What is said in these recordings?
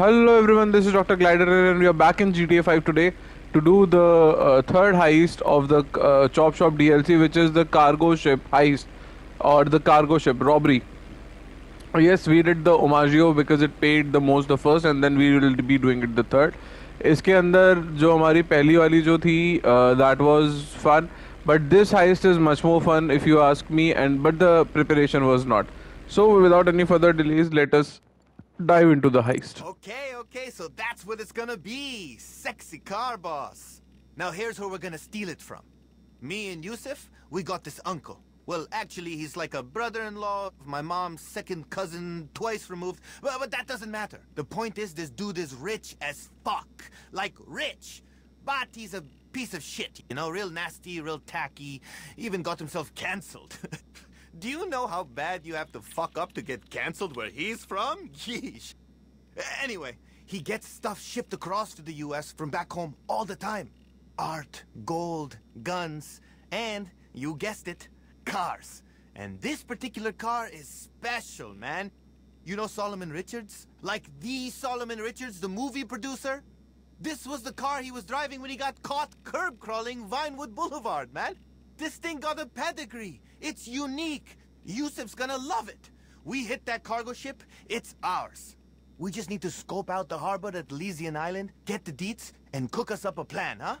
Hello everyone, this is Dr. Glider and we are back in GTA 5 today to do the uh, third heist of the uh, Chop Shop DLC which is the cargo ship heist or the cargo ship robbery. Yes, we did the Omagio because it paid the most the first and then we will be doing it the third. इसके अंदर जो हमारी पहली वाली जो थी that was fun but this heist is much more fun if you ask me and but the preparation was not. So without any further delays let us dive into the heist. Okay, okay, so that's what it's gonna be. Sexy car boss. Now here's where we're gonna steal it from. Me and Yusuf, we got this uncle. Well, actually, he's like a brother-in-law of my mom's second cousin, twice removed. But, but that doesn't matter. The point is, this dude is rich as fuck. Like, rich. But he's a piece of shit, you know? Real nasty, real tacky. Even got himself cancelled. Do you know how bad you have to fuck up to get cancelled where he's from? Yeesh. Anyway, he gets stuff shipped across to the US from back home all the time. Art, gold, guns, and, you guessed it, cars. And this particular car is special, man. You know Solomon Richards? Like the Solomon Richards, the movie producer? This was the car he was driving when he got caught curb crawling Vinewood Boulevard, man. This thing got a pedigree. It's unique. Yusuf's gonna love it. We hit that cargo ship, it's ours. We just need to scope out the harbor at Elysian Island, get the deets, and cook us up a plan, huh?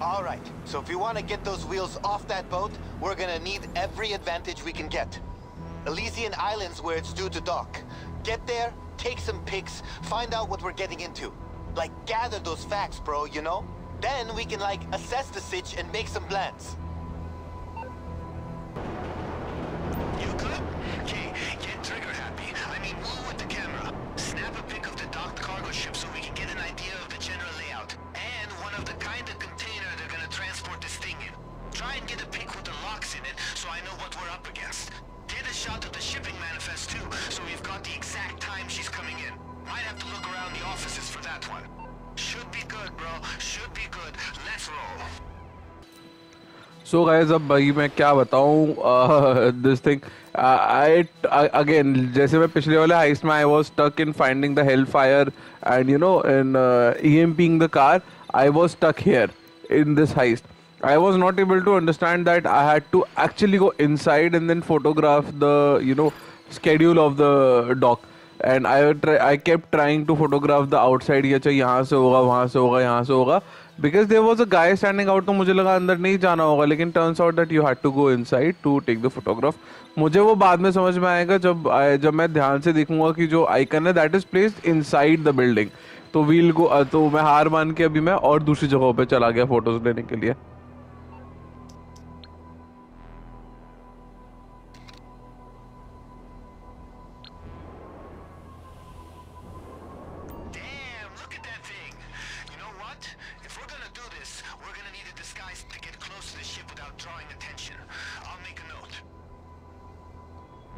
All right, so if we want to get those wheels off that boat, we're gonna need every advantage we can get. Elysian Island's where it's due to dock. Get there, take some pics, find out what we're getting into. Like, gather those facts, bro, you know? Then we can, like, assess the sitch and make some plans. I know what we're up against. Get a shot of the shipping manifest too, so we've got the exact time she's coming in. Might have to look around the offices for that one. Should be good, bro. Should be good. Let's roll. So guys अब भाई मैं क्या बताऊँ this thing I again जैसे मैं पिछले वाले heist में I was stuck in finding the hell fire and you know in EMPing the car I was stuck here in this heist I was not able to understand that I had to actually go inside and then photograph the you know schedule of the dock and I try, I kept trying to photograph the outside ये अच्छा यहाँ से होगा वहाँ से होगा यहाँ से होगा because there was a guy standing out तो मुझे लगा अंदर नहीं जाना होगा लेकिन turns out that you had to go inside to take the photograph मुझे वो बाद में समझ में आएगा जब जब मैं ध्यान से देखूँगा कि जो आइकन है that is placed inside the building तो व्हील को तो मैं हार मान के अभी मैं और दूसरी जगहों पे चला गया फ़ोटोज़ लेने के लिए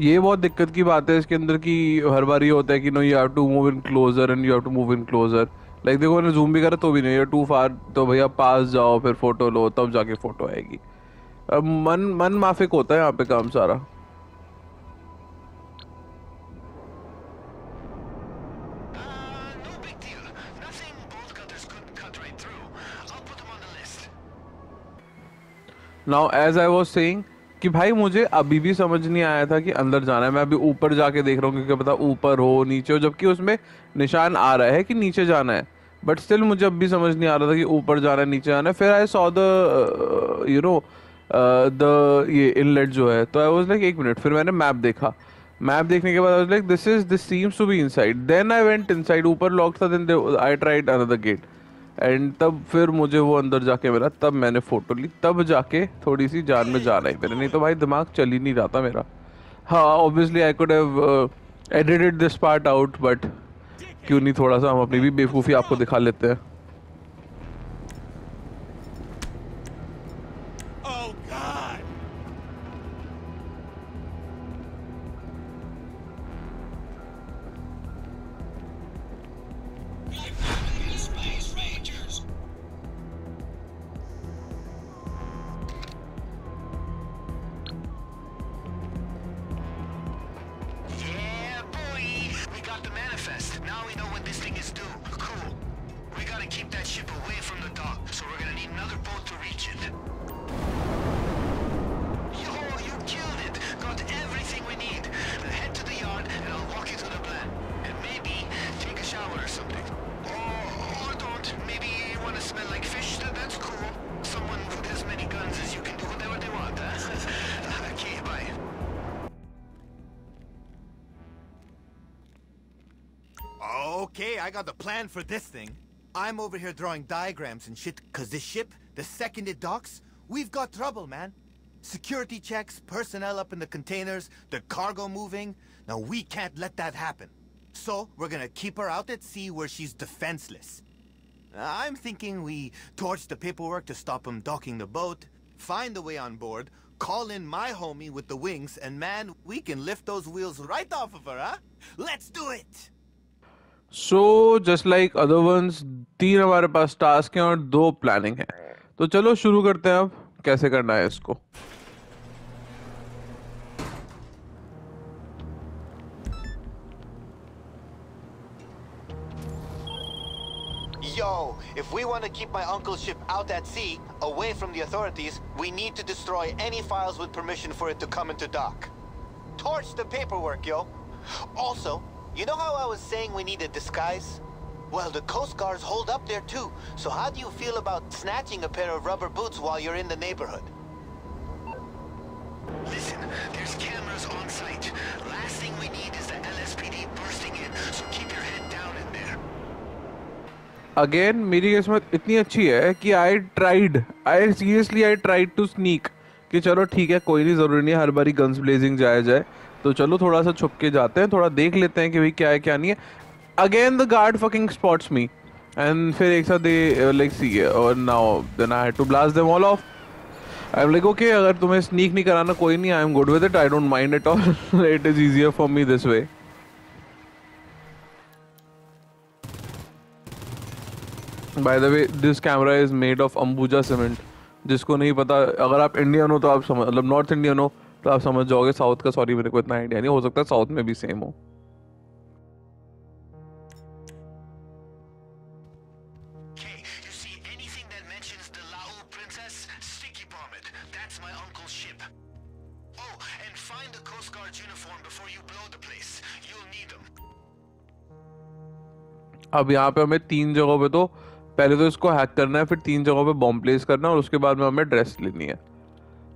ये बहुत दिक्कत की बात है इसके अंदर की हर बार ये होता है कि no you have to move in closer and you have to move in closer like देखो मैंने जूम भी करा तो भी नहीं है टू फार तो भैया पास जाओ फिर फ़ोटो लो तब जाके फ़ोटो आएगी अब मन मन माफिक होता है यहाँ पे काम सारा Uh, no big deal. Nothing कि भाई मुझे अभी भी समझ नहीं आया था कि अंदर जाना है। मैं अभी ऊपर जाके देख रहा हूँ क्योंकि पता ऊपर हो, नीचे हो, जबकि उसमें निशान आ रहा है कि नीचे जाना है। बट स्टिल मुझे अब भी समझ नहीं आ रहा था कि ऊपर जाना है, नीचे जाना है। फिर I saw the you know the ये इनलेट जो है तो आई वाज लाइक एक मिनट फिर मैंने मैप देखा। मैप देखने के बाद I like this is this seems to be inside then I went inside ऊपर लॉक था then I tried another gate and तब फिर मुझे वो अंदर जाके मिला, तब मैंने फ़ोटो ली, तब जाके थोड़ी सी जान में जान आई मेरे, नहीं तो भाई दिमाग चल ही नहीं रहा था मेरा। हाँ obviously I could have edited this part out but क्यों नहीं, थोड़ा सा हम अपनी भी बेवकूफ़ी आपको दिखा लेते हैं। I got the plan for this thing. I'm over here drawing diagrams and shit, cause this ship, the second it docks, we've got trouble, man. Security checks, personnel up in the containers, the cargo moving. Now we can't let that happen. So we're gonna keep her out at sea where she's defenseless. I'm thinking we torch the paperwork to stop him docking the boat, find a way on board, call in my homie with the wings, and man, we can lift those wheels right off of her, huh? Let's do it! So just like other ones तीन हमारे पास task हैं और दो planning है तो चलो शुरू करते हैं अब कैसे करना है इसको Yo, if we want to keep my uncle's ship out at sea, away from the authorities, we need to destroy any files with permission for it to come into dock. Torch the paperwork, yo. Also, you know how I was saying we need a disguise? Well, the Coast Guards hold up there too, so how do you feel about snatching a pair of rubber boots while you're in the neighborhood? Listen, there's cameras on site. Last thing we need is the LSPD bursting in, so keep your head down in there. Again मेरी किस्मत इतनी अच्छी है कि I tried I seriously I tried to sneak कि चलो ठीक है कोई नहीं ज़रूरी नहीं है हर बारी गन्स ब्लेजिंग जाया जाए तो चलो थोड़ा सा छुप के जाते हैं, थोड़ा देख लेते हैं कि भाई क्या है, क्या नहीं है। Again the guard fucking spots me and फिर एक साथ दे लाइक सी और now then I had to blast them all off I am like okay अगर तुम्हें स्नीक नहीं कराना, कोई नहीं I am good with it I don't mind it all it is easier for me this way by the way this camera is made of Ambuja cement जिसको नहीं पता, अगर आप इंडियन हो तो आप समझ मतलब नॉर्थ इंडियन हो तो आप समझ जाओगे साउथ का सॉरी मेरे को इतना आइडिया नहीं हो सकता साउथ में भी सेम हो। अब यहाँ पे हमें तीन जगहों पे तो पहले तो इसको हैक करना है फिर तीन जगहों पे बॉम्ब प्लेस करना है और उसके बाद में हमें ड्रेस लेनी है।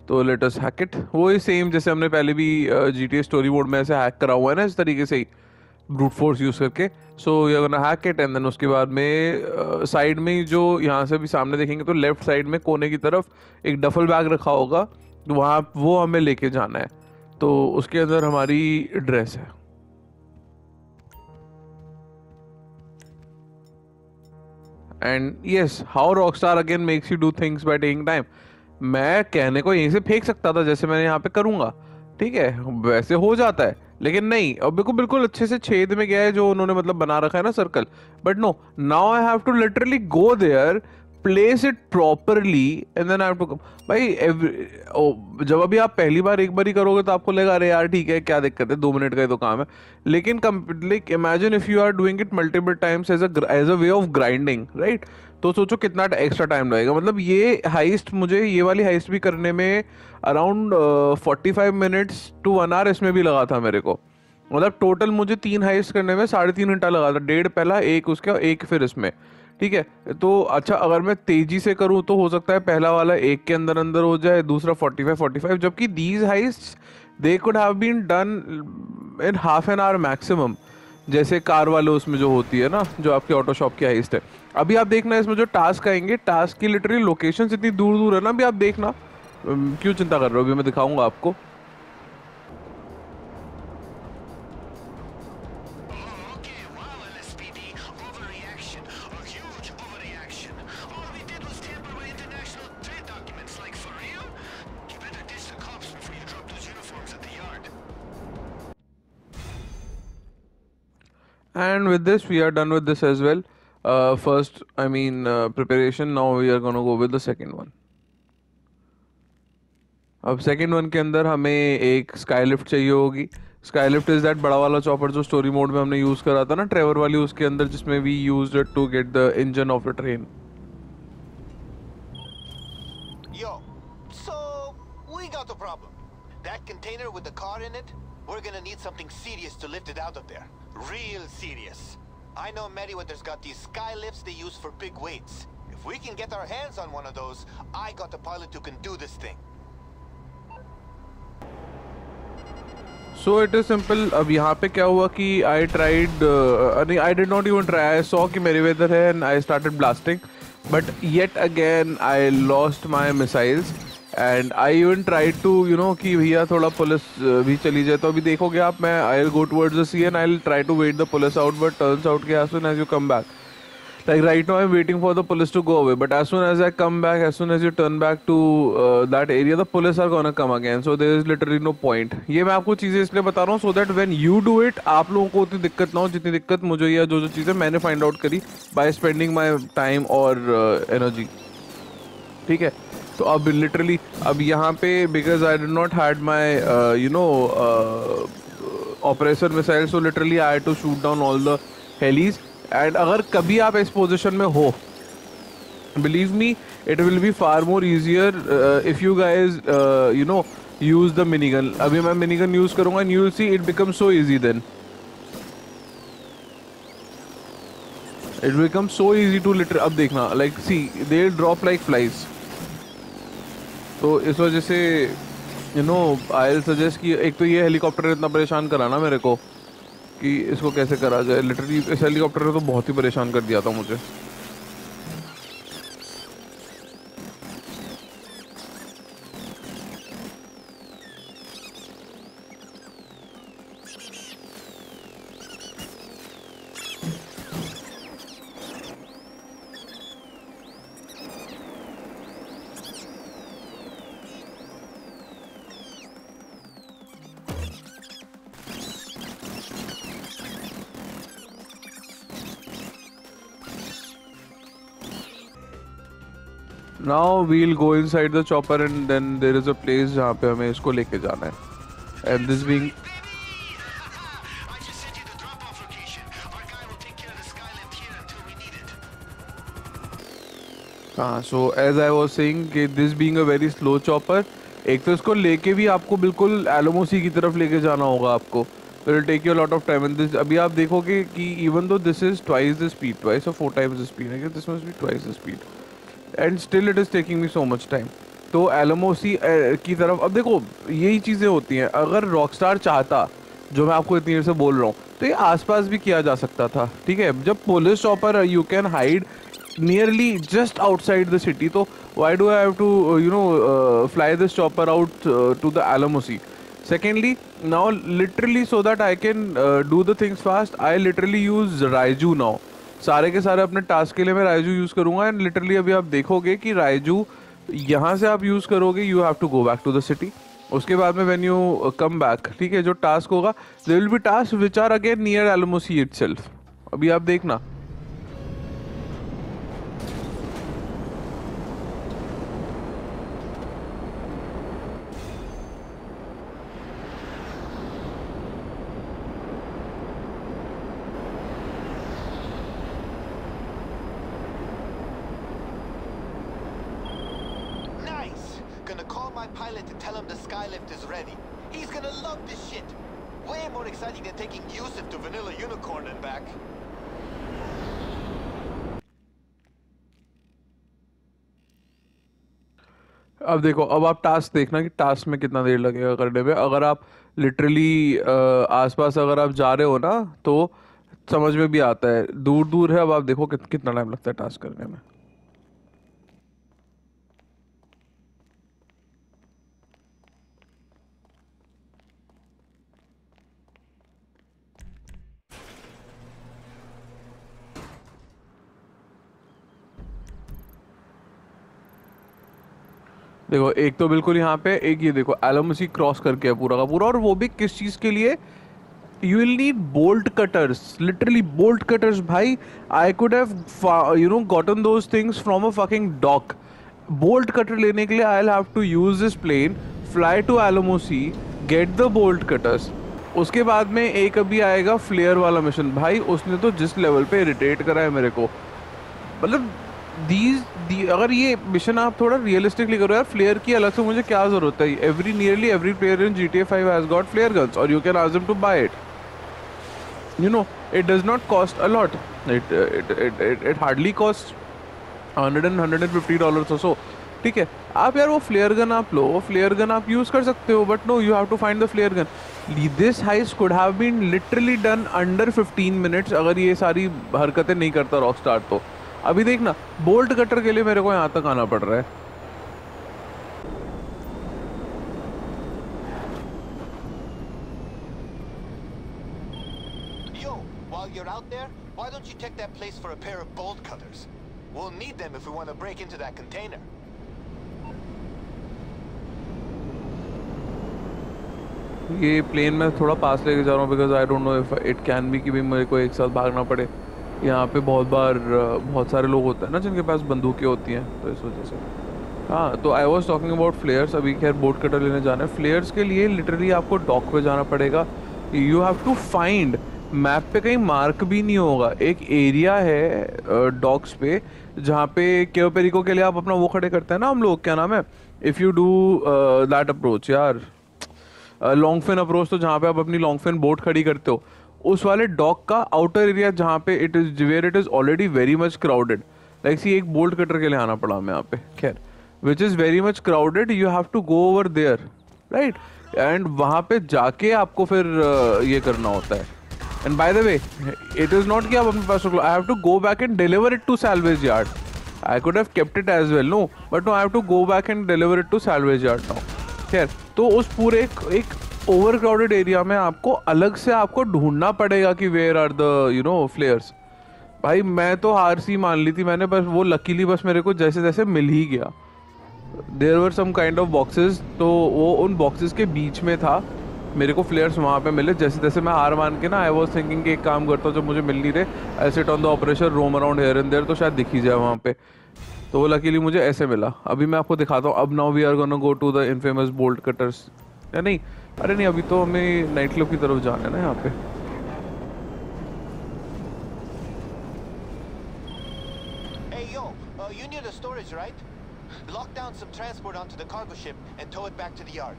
तो लेट अस हैक इट वो ही सेम जैसे हमने पहले भी जी टी स्टोरी बोर्ड में ऐसे हैक करा हुआ है ना, इस तरीके से ही ब्रूट फोर्स यूज़ करके। So you gonna hack it and then उसके बाद में साइड में जो यहाँ से भी सामने देखेंगे तो लेफ़्ट साइड में कोने की तरफ़ एक डफल बैग रखा होगा तो वहाँ वो हमें लेके जाना है। तो उसके अंदर हमारी ड्रेस है। And yes how rockstar again makes you do things by taking time मैं कहने को यहीं से फेंक सकता था जैसे मैंने यहाँ पे करूँगा। ठीक है, वैसे हो जाता है। लेकिन नहीं, अब बिल्कुल बिल्कुल अच्छे से छेद में गया है जो उन्होंने मतलब बना रखा है ना circle but no now I have to literally go there place it properly and then I have to come भाई जब अभी आप पहली बार एक बार ही करोगे तो आपको लगेगा, अरे यार, ठीक है, क्या दिक्कत है? दो मिनट का ही तो काम है। लेकिन like imagine if you are doing it multiple times as a way of grinding right तो सोचो कितना एक्स्ट्रा टाइम लगेगा। मतलब ये हाइस्ट मुझे, ये वाली हाइस्ट भी करने में around forty five minutes to one hour इसमें भी लगा था मेरे को। मतलब टोटल मुझे तीन हाइस्ट करने में साढ़े तीन घंटा लगा था। डेढ़ पहला, एक उसका एक फिर इसमें। ठीक है? तो अच्छा अगर मैं तेज़ी से करूँ तो हो सकता है पहला वाला एक के अंदर अंदर हो जाए, दूसरा फोर्टी फाइव फोर्टी फाइव जबकि these heist they could have been done in half an hour maximum जैसे कार वाले उसमें जो होती है ना, जो आपके ऑटो शॉप की हाइस्ट है। अभी आप देखना इसमें जो टास्क आएँगे, टास्क की लिटरली लोकेशन इतनी दूर दूर है ना, अभी आप देखना। क्यों चिंता कर रहे हो? अभी मैं दिखाऊँगा आपको। And with this we are done with this as well well. Uh, first i mean uh, preparation now we are going to go with the second one अब सेकेंड वन के अंदर हमें एक स्काई लिफ्ट चाहिए होगी स्काईलिफ्ट is that बड़ा वाला chopper जो स्टोरी मोड में हमने यूज़ करा था ना ट्रेवर वाली उसके अंदर जिसमें we it to get the engine of the train got a problem. That container with the car in it, we're gonna need something serious to lift it out of there. Real serious. I know Meriwether's got these sky lifts they use for big weights. If we can get our hands on one of those, I got a pilot who can do this thing. So it is simple अब यहाँ पे क्या हुआ कि I tried नहीं I did not even try I saw कि मेरे weather है and I started blasting but yet again I lost my missiles And I even try to you know कि भैया थोड़ा पुलिस भी चली जाए। तो अभी देखोगे आप मैं I will go towards the sea I will try to wait the police out but turn out के as as you come back like right now I am waiting for the police to go away but as soon as I come back as soon as you turn back to that area the police are gone come again so there is literally no point ये मैं आपको चीज़ें इसलिए बता रहा हूँ so that when you do it आप लोगों को उतनी दिक्कत ना हो जितनी दिक्कत मुझे या जो जो चीज़ें मैंने फाइंड आउट करी बाई स्पेंडिंग माई टाइम और एनर्जी uh, ठीक है? तो अब लिटरली अब यहाँ पे because I did not had my you know operation missile so literally I to shoot down all the helis and अगर कभी आप इस पोजिशन में हो believe me it will be far more easier if you guys you know use the mini gun अभी मैं mini gun use करूँगा and you will see it become so easy then it become so easy to litre अब देखना like see they drop like flies तो इस वजह से you know I suggest कि एक तो ये हेलीकॉप्टर इतना परेशान करा ना मेरे को कि इसको कैसे करा जाए। लिटरली इस हेलीकॉप्टर ने तो बहुत ही परेशान कर दिया था मुझे। Now we'll go inside the chopper and then there is a place जहाँ पे हमें इसको लेके जाना है। And this it. हाँ so as I was saying कि this being a very slow chopper एक तो इसको लेके भी आपको बिल्कुल एलोमोसी की तरफ़ लेके जाना होगा आपको। Will take you lot of time and this अभी आप देखोगे कि even though this is twice the speed twice और फोर टाइम्स द स्पीड है this must be twice the speed and still it is taking me so much time तो एलोमोसी की तरफ़ अब देखो यही चीज़ें होती हैं। अगर रॉकस्टार चाहता जो मैं आपको इतनी देर से बोल रहा हूँ तो ये आसपास भी किया जा सकता था ठीक है? जब police chopper you can hide nearly just outside the city तो why do have to you know fly this chopper out to the एलोमोसी secondly now literally so that i can uh, do the things fast i literally use raiju सारे के सारे अपने task के लिए मैं Raiju use करूँगा and literally अभी आप देखोगे कि रायजू यहाँ से आप यूज़ करोगे you have to go back to the city उसके बाद में वेन यू कम बैक ठीक है, जो टास्क होगा they will be task which are again near एलमोसी it अभी आप देखना Nice! Gonna call my pilot to tell him the skylift is ready. He's gonna love this shit. Way more exciting than taking Yusuf to Vanilla Unicorn and back. अब देखो अब आप task देखना कि task में कितना देर लगेगा करने में अगर आप लिटरली आसपास अगर आप जा रहे हो ना तो समझ में भी आता है दूर दूर है अब आप देखो कित, कितना टाइम लगता है टास्क करने में देखो, एक तो बिल्कुल यहाँ पे, एक ये देखो, एलोमसी क्रॉस करके है पूरा का पूरा, और वो भी किस चीज़ के लिए? You will need bolt cutters literally bolt cutters भाई। I could have you know gotten those things from a fucking dock bolt cutter लेने के लिए I have to use this plane fly to एलोमोसी get the bolt cutters उसके बाद में एक अभी आएगा फ्लेयर वाला मिशन भाई, उसने तो जिस लेवल पे इरिटेट करा है मेरे को। मतलब दीज दी, अगर ये मिशन आप थोड़ा रियलिस्टिकली करो यार फ्लेयर की अलग से मुझे क्या ज़रूरत है? Every nearly every player in G T A five has got flare guns और you can them to buy it you know it does not cost a it it it, it hardly costs 100 and 150 dollars or so. ठीक है? आप यार वो flare gun आप लो वो flare gun आप use कर सकते हो but no you have to find the flare gun this heist could have been literally done under 15 minutes अगर ये सारी हरकतें नहीं करता रॉक स्टार तो। अभी देखना बोल्ट कटर के लिए मेरे को यहाँ तक आना पड़ रहा है। ये प्लेन में थोड़ा पास लेके जा रहा हूँ because I don't know if it can be कि भी मेरे को एक साथ भागना पड़े। यहाँ पे बहुत बार, बहुत सारे लोग होते हैं ना जिनके पास बंदूकें होती हैं तो इस वजह से। हाँ तो I was talking about flares अभी खैर बोट कटर लेने जाना है। फ्लेयर्स के लिए लिटरली आपको डॉक पे जाना पड़ेगा। You have to find map पे कहीं मार्क भी नहीं होगा। एक एरिया है डॉक्स पे, जहाँ पे केवपेरिको के लिए आप अपना वो खड़े करते हैं ना हम लोग, क्या नाम है? If you do that approach यार। लॉन्ग फिन अप्रोच तो जहाँ पे आप अपनी लॉन्ग फिन बोट खड़ी करते हो। उस वाले डॉक का आउटर एरिया जहाँ पे it is where it is already very much crowded like see एक बोल्ट कटर के लिए आना पड़ा हमें यहाँ पे खैर which is very much crowded you have to go over there right and वहाँ पे जाके आपको फिर uh, ये करना होता है and by the way it is not कि आप अपने पास I have to go back and deliver it to salvage yard I could have kept it as well, no. But no, I have to go back and deliver it to salvage yard now. खैर तो उस पूरे एक, एक over crowded area में आपको अलग से आपको ढूंढना पड़ेगा कि where are the you know flares भाई, मैं तो हार सी मान ली थी मैंने, बस वो लकीली बस मेरे को जैसे जैसे मिल ही गया। There were some kind of boxes तो वो उन बॉक्सेस के बीच में था। मेरे को फ्लेयर्स वहाँ पे मिले। जैसे जैसे मैं हार मान के ना आई वॉज़ थिंकिंग एक काम करता हूँ, जब मुझे मिल नहीं रहे sit on the operation roam around here and there तो शायद दिख ही जाए वहाँ पे। तो वो लकीली मुझे ऐसे मिला। अभी मैं आपको दिखाता हूँ। अब now we are gonna go to the infamous bolt cutters या नहीं अरे नहीं अभी तो हमें नाइट क्लब की तरफ़ जाना है ना यहाँ पे uh, storage, right? Lock down some transport onto the cargo ship and tow it back to the yard.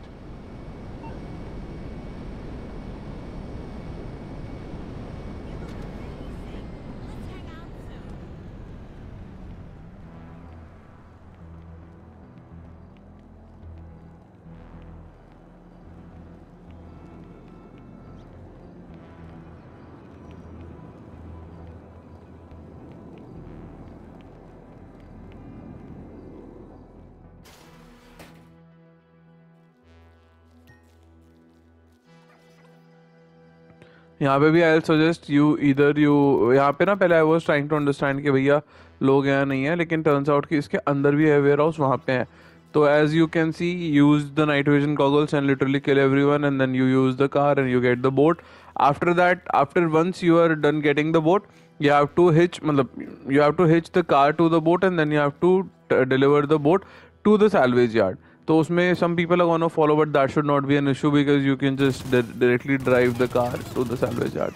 यहाँ पे भी आई सजेस्ट यू इधर यू यहाँ पे ना पहले I was trying to understand कि भैया लोग यहाँ नहीं है लेकिन टर्न्स आउट कि इसके अंदर भी है वेयर हाउस वहाँ पे है। तो as you can see use the night vision goggles and literally kill every one and then you use the car and you get the boat after that after once you are done getting the boat you have to hitch मतलब have to hitch the car to the boat and then you have to uh, deliver the boat to the salvage yard. तो उसमें some people are gonna follow but that should not be an issue because you can just directly drive the car to the salvage yard.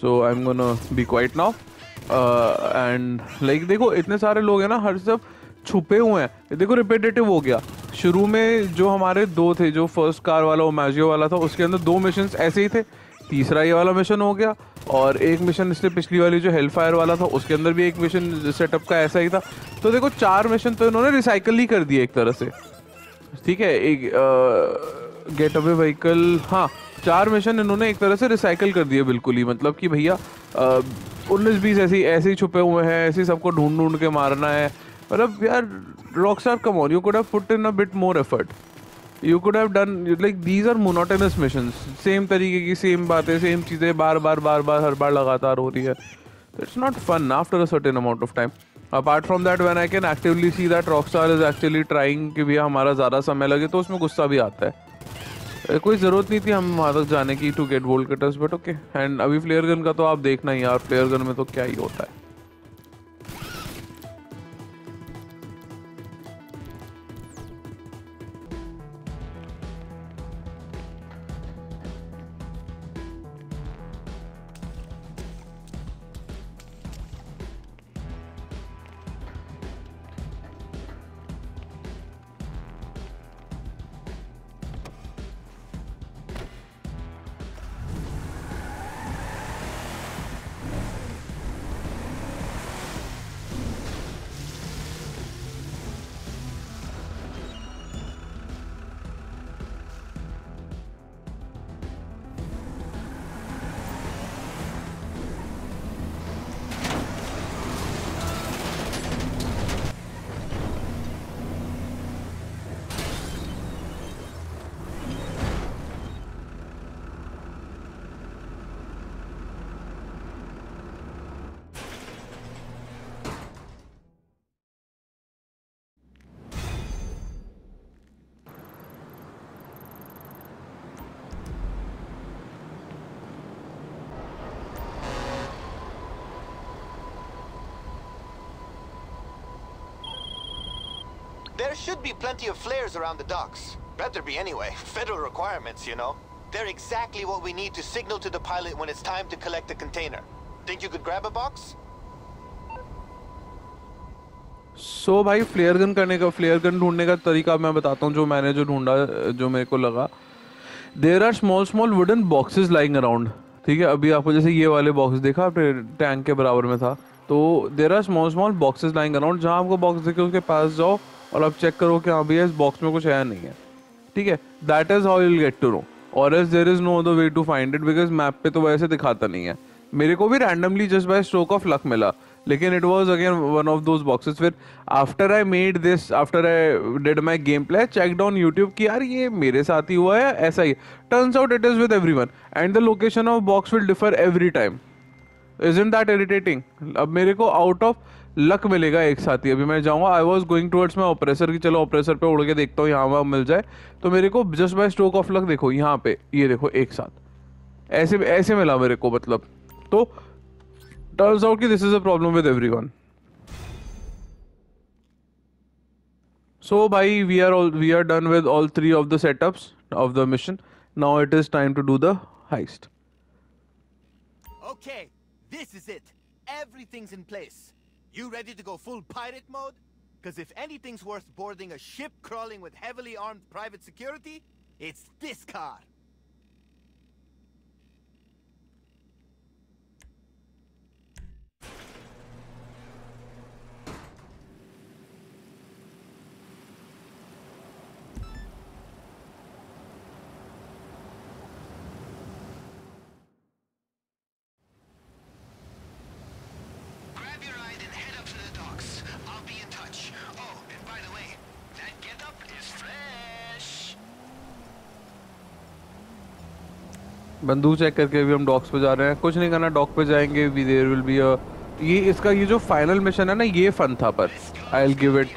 So I'm gonna be quiet now. Uh, and like देखो इतने सारे लोग हैं ना हर सब छुपे हुए हैं। देखो रिपीटेटिव हो गया। शुरू में जो हमारे दो थे जो फ़र्स्ट कार वाला ओमैजियो वाला था उसके अंदर दो मिशन ऐसे ही थे। तीसरा ये वाला मिशन हो गया और एक मिशन इससे पिछली वाली जो हेल फायर वाला था उसके अंदर भी एक मिशन सेटअप का ऐसा ही था। तो देखो चार मिशन तो इन्होंने रिसाइकल ही कर दिए एक तरह से। ठीक है, एक गेट अवे व्हीकल हाँ चार मिशन इन्होंने एक तरह से रिसाइकल कर दिए बिल्कुल ही। मतलब कि भैया उन्नीस बीस ऐसे ऐसे ही छुपे हुए हैं, ऐसे सबको ढूंढ ढूंढ के मारना है। मतलब यार rock star come on you could have put in a bit more effort you could have done like these are monotonous mission same तरीके की सेम बातें सेम चीज़ें बार बार बार बार हर बार लगातार हो रही है। It's not fun after a certain amount of time apart from that when I can actively see that rock star is actually trying कि भैया हमारा ज़्यादा समय लगे तो उसमें गुस्सा भी आता है। कोई ज़रूरत नहीं थी हम वहाँ तक जाने की to get bolt cutters but okay and अभी फ्लेयर गन का तो आप देखना ही यार फ्लेयर गन में तो क्या ही होता है। There should be plenty of flares around the docks. Better be anyway. Federal requirements, you know. They're exactly what we need to signal to the pilot when it's time to collect the container. Think you could grab a box? So so, भाई flare gun करने का flare gun ढूँढने का तरीका मैं बताता हूँ जो मैंने जो ढूंढा जो मेरे को लगा there are small small wooden boxes lying around ठीक है अभी आपको जैसे ये वाले बॉक्स देखा आपने टैंक के बराबर में था तो there are small small boxes lying around जहाँ आपको बॉक्स देखे उसके पास जाओ और आप चेक करो कि हाँ भैया, इस बॉक्स में कुछ है नहीं है। ठीक है? That is how you'll get to know और as there is no other way to find it because map पे तो वैसे दिखाता नहीं है। मेरे को भी randomly just by stroke of luck मिला। लेकिन it was again one of those boxes फिर after I made this after I did my game play check down YouTube की यार ये मेरे साथ ही हुआ है ऐसा ही turns out it is with every one and the location of box will differ every time is in that irritating अब मेरे को आउट ऑफ़ लक मिलेगा एक साथ ही। अभी मैं जाऊँगा आई वॉज़ गोइंग टूवर्ड्स मैं ऑपरेसर की, चलो ऑपरेसर पे उड़ के देखता हूँ, यहाँ वहाँ मिल जाए। तो मेरे को just by stroke of luck देखो, यहाँ पे, ये देखो, एक साथ। ऐसे ऐसे मिला मेरे को मतलब। तो टर्न्स आउट कि this is a problem with every one so भाई we are all we are done with all three of the setups of the mission now it is time to do the heist okay this is it everything's in place You ready to go full pirate mode? Because if anything's worth boarding a ship crawling with heavily armed private security, it's this car. बंदूक check करके अभी हम docs पे जा रहे हैं। कुछ नहीं करना डॉक पे जाएँगे we there will be a ये इसका, ये जो फाइनल मिशन है ना, ये फन था पर। I will give it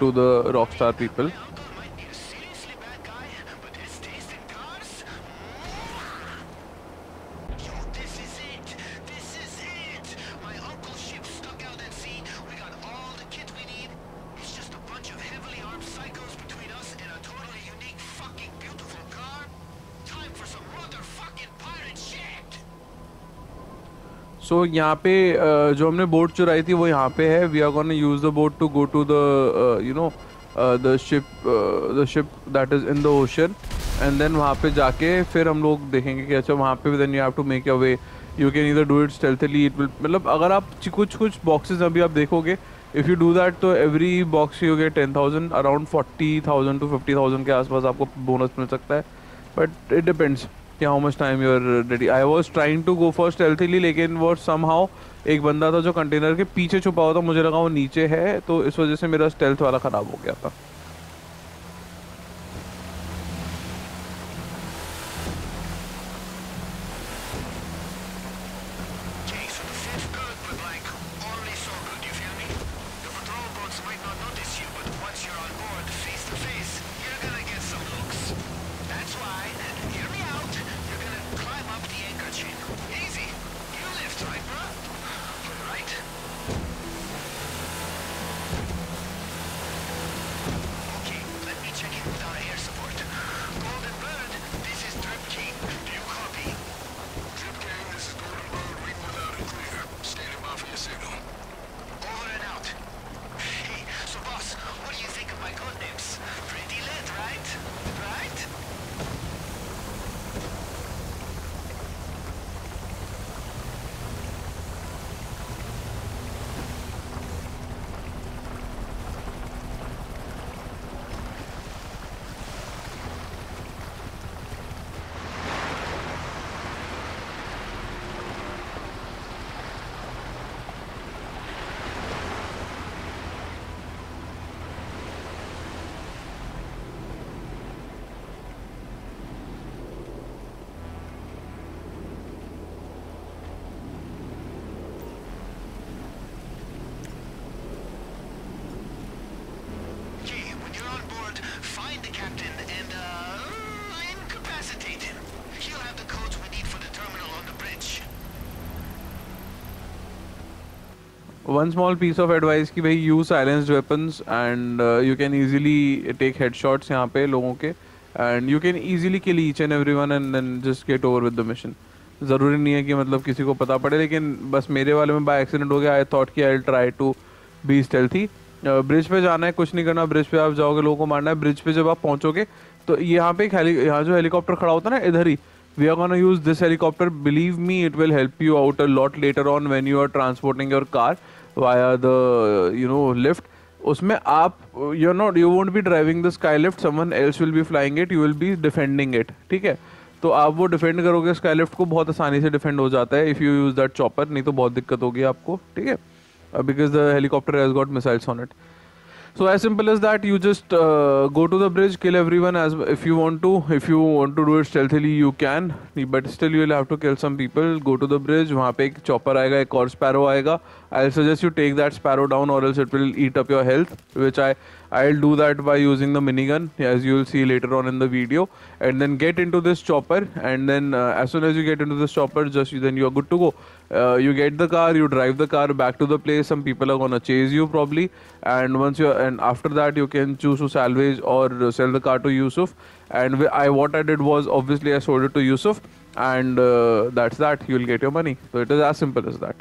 to the rock star people so, यहाँ पे जो हमने बोट चुराई थी वो यहाँ पे है। We are gonna use the boat to go to the you know the ship the ship that is in the ocean and then वहाँ पे जाके फिर हम लोग देखेंगे कि अच्छा वहाँ पे then you have to make a way you can इधर do it stealthily it will मतलब अगर आप कुछ कुछ बॉक्सेस अभी आप देखोगे इफ़ यू डू दैट तो every box you get ten thousand around forty thousand to fifty thousand के आसपास आपको बोनस मिल सकता है. बट इट डिपेंड्स कि how much time you're ready I was trying to go for stealthily लेकिन वो सम हाउ एक बंदा था जो कंटेनर के पीछे छुपा हुआ था, मुझे लगा वो नीचे है तो इस वजह से मेरा स्टेल्थ वाला ख़राब हो गया था। One small piece of advice कि भाई use silenced weapons and you can easily take headshots यहाँ पे लोगों के एंड यू कैन इजीली के each and every one and then just get over with the mission ज़रूरी नहीं है कि मतलब किसी को पता पड़े, लेकिन बस मेरे वाले में बाई एक्सीडेंट हो गया आई थॉट कि I try to be stealthy bridge पे जाना है, कुछ नहीं करना ब्रिज पे आप जाओगे, लोगों को मारना है ब्रिज पे जब आप पहुँचोगे तो यहाँ पे एक हेली यहाँ जो हेलीकॉप्टर खड़ा होता है ना, इधर ही we are use this helicopter believe me it will help you out a lot later on when you are transporting your car via the you know lift उसमें आप you know you won't be driving the sky lift someone else will be flying it you will be defending it ठीक है? तो आप वो defend करोगे sky lift को बहुत आसानी से डिफेंड हो जाता है if you use that chopper नहीं तो बहुत दिक्कत होगी आपको. ठीक है? Because the helicopter has got missiles on it So as simple as that, you just uh, go to the bridge, kill everyone as if you want to. If you want to do it stealthily, you can. But still, you will have to kill some people. Go to the bridge. वहाँ पे एक chopper आएगा, एक और sparrow आएगा. I'll suggest you take that sparrow down, or else it will eat up your health. Which I I'll do that by using the minigun, as you'll see later on in the video. And then get into this chopper, and then uh, as soon as you get into this chopper, just then you are good to go. Uh, you get the car, you drive the car back to the place. Some people are gonna chase you probably, and once you and after that you can choose to salvage or sell the car to Yusuf. And I what I did was obviously I sold it to Yusuf, and uh, that's that. You'll get your money. So it is as simple as that.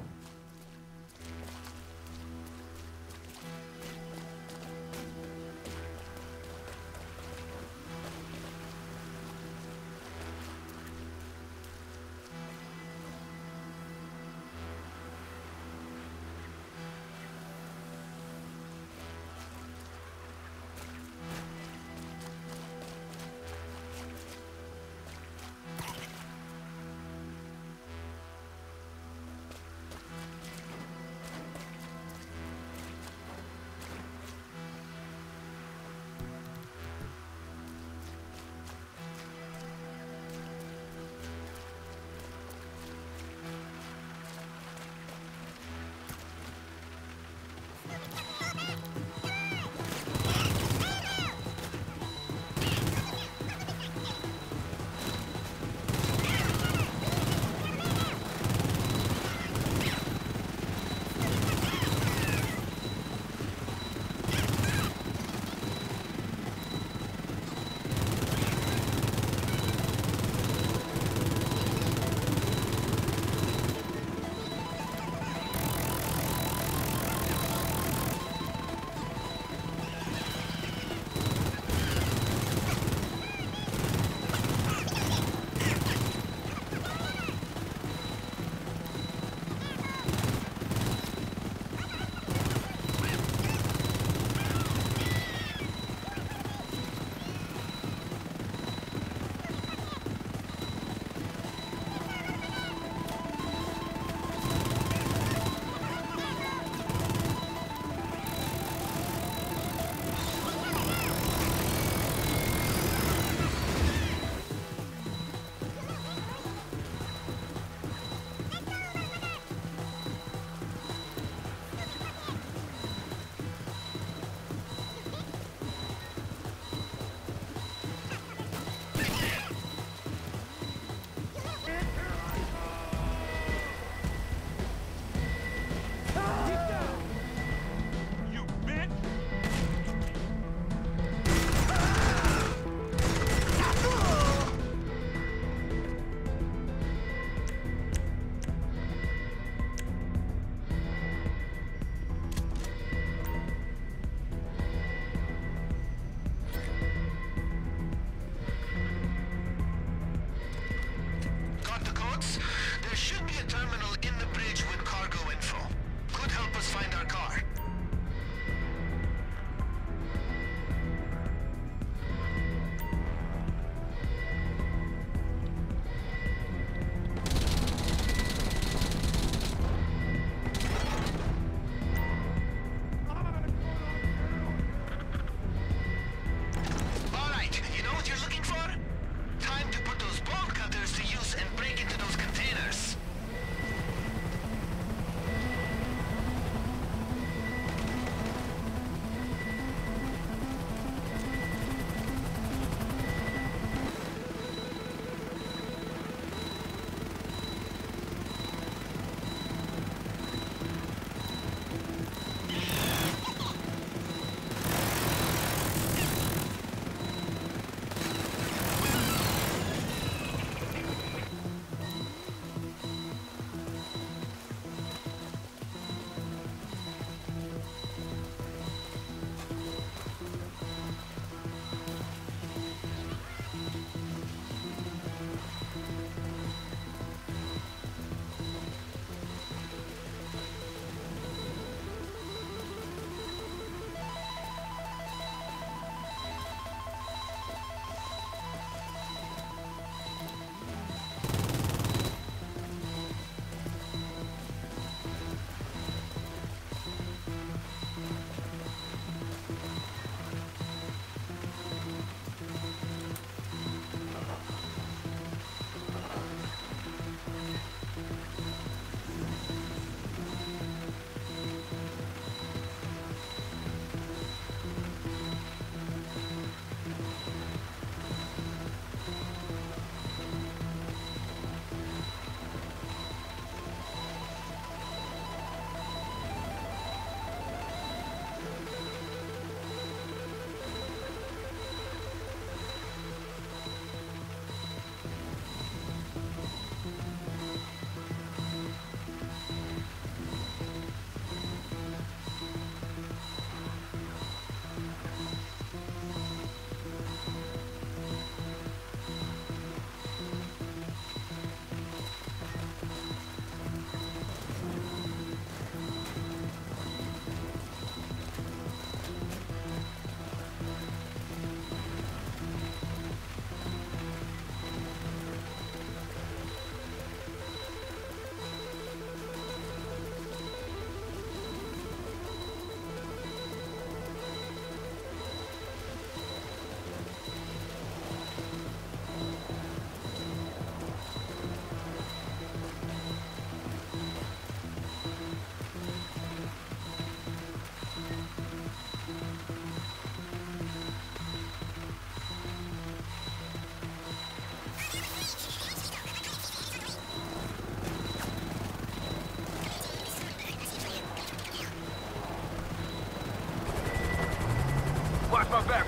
My back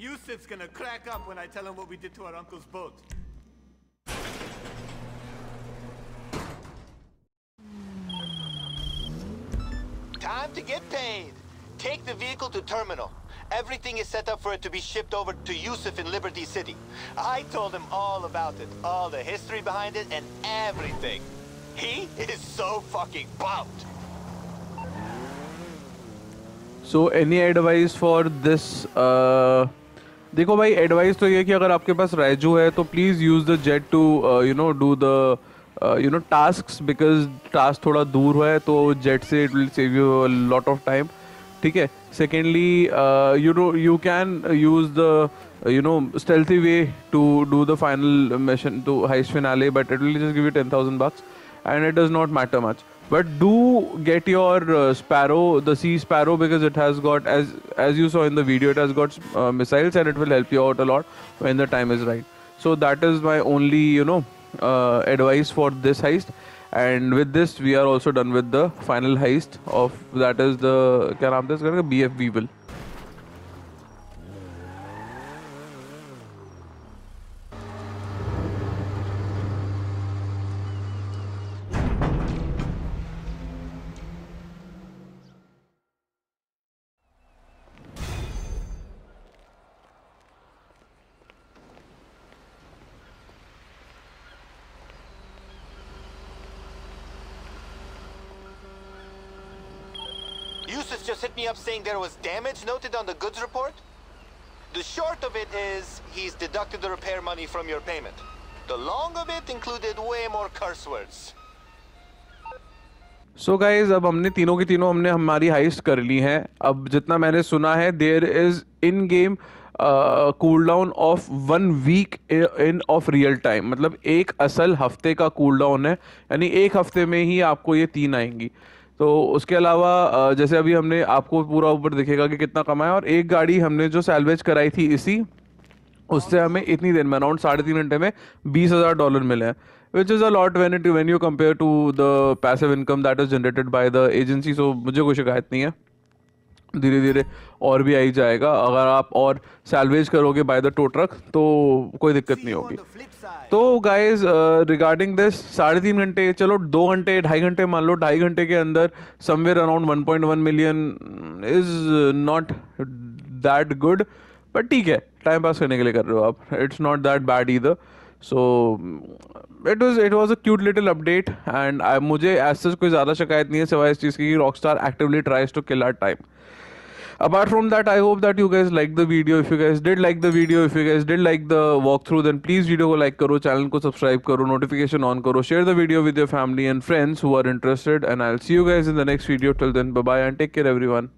Yusuf's gonna crack up when I tell him what we did to our uncle's boat. Time to get paid. Take the vehicle to terminal. Everything is set up for it to be shipped over to Yusuf in Liberty City. I told him all about it, all the history behind it, and everything. He is so fucking pumped. So, any advice for this uh, देखो भाई advice तो ये कि अगर आपके पास रेजू है तो please use the jet to you know do the you know task because task थोड़ा दूर है तो जेट से it will save you lot of time ठीक है? Secondly you know you can use the you know stealthy way to do the final mission to heist finale but it will just give you ten thousand bucks and it does not matter much but do get your uh, sparrow the sea sparrow because it has got as as you saw in the video it has got uh, missiles and it will help you out a lot when the time is right. So that is my only you know uh, advice for this heist. And with this we are also done with the final heist of that is the kya naam tha iska BFB weevil damage noted on the goods report. The short of it is he's deducted the repair money from your payment. The long of it included way more curse words. So so guys अब हमने तीनों की तीनों हमने हमारी heist कर ली है अब जितना मैंने सुना है there is in game cool down of one week in of real time मतलब एक असल हफ़्ते का कूल डाउन है यानी एक हफ़्ते में ही आपको ये तीन आएँगी तो उसके अलावा जैसे अभी हमने आपको पूरा ऊपर दिखेगा कि कितना कमाया और एक गाड़ी हमने जो सैलवेज कराई थी इसी, उससे हमें इतनी देर में अराउंड साढ़े तीन घंटे में बीस हज़ार डॉलर मिले हैं which is a lot when it when you compare to the passive income that is generated by the agency so मुझे कोई शिकायत नहीं है। धीरे धीरे और भी आई जाएगा। अगर आप और सैलवेज करोगे बाय द टो ट्रक तो कोई दिक्कत नहीं होगी. तो गाइज़ रिगार्डिंग दिस साढ़े तीन घंटे, चलो दो घंटे, ढाई घंटे मान लो, ढाई घंटे के अंदर somewhere around 1.1 million is not that good but ठीक है टाइम पास करने के लिए कर रहे हो आप। It's not that bad either so it was it was a cute little update and मुझे ऐसा कोई ज़्यादा शिकायत नहीं है, सिवाय इस चीज़ की rock star actively tries to kill our time apart from that i hope that you guys liked the video. If you guys did like the video if you guys did like the walkthrough then please video ko like karo channel ko subscribe karo notification on karo share the video with your family and friends who are interested and i'll see you guys in the next video. Till then bye bye and take care everyone.